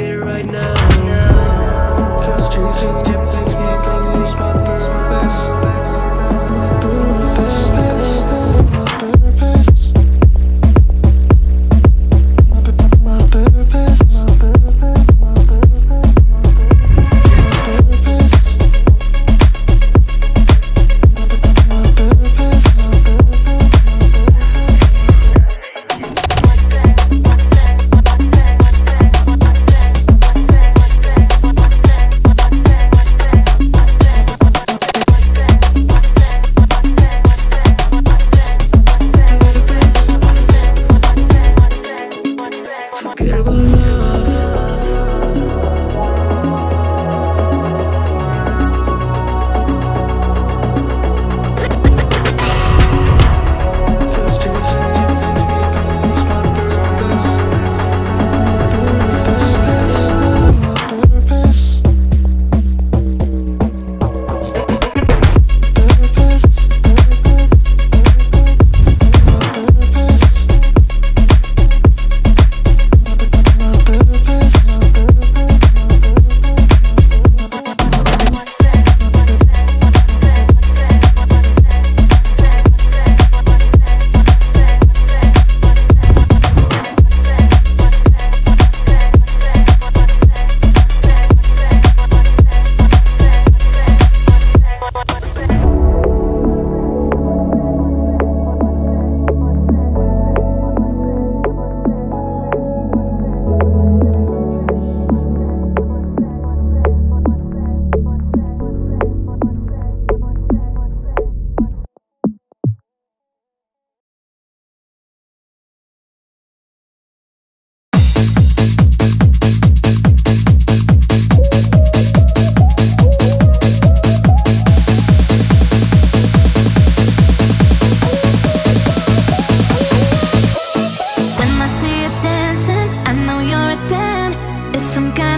get right now. Cause chasing him makes me lose my purpose.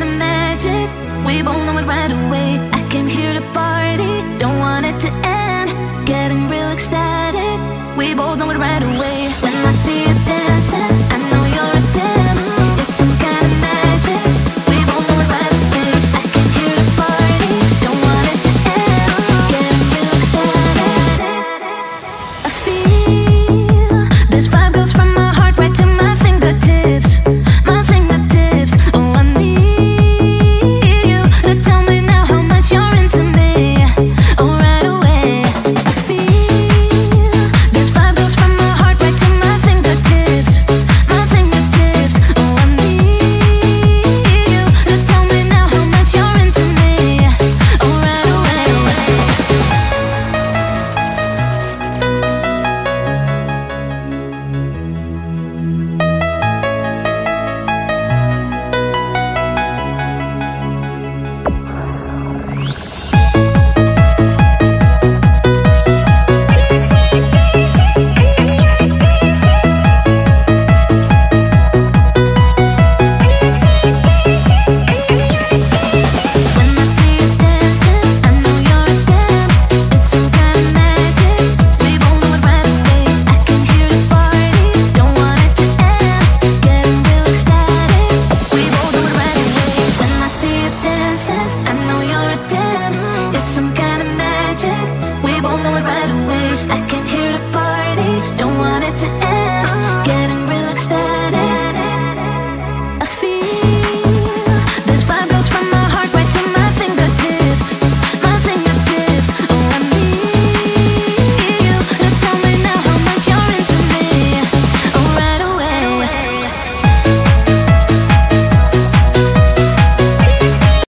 kind of magic. We both know it right away. I came here to party, don't want it to end. Getting real ecstatic. We both know it right away. When I see you dancing.